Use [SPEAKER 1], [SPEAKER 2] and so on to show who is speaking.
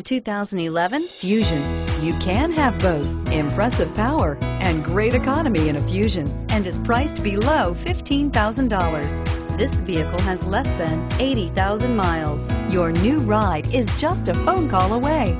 [SPEAKER 1] The 2011 Fusion. You can have both impressive power and great economy in a Fusion and is priced below $15,000. This vehicle has less than 80,000 miles. Your new ride is just a phone call away.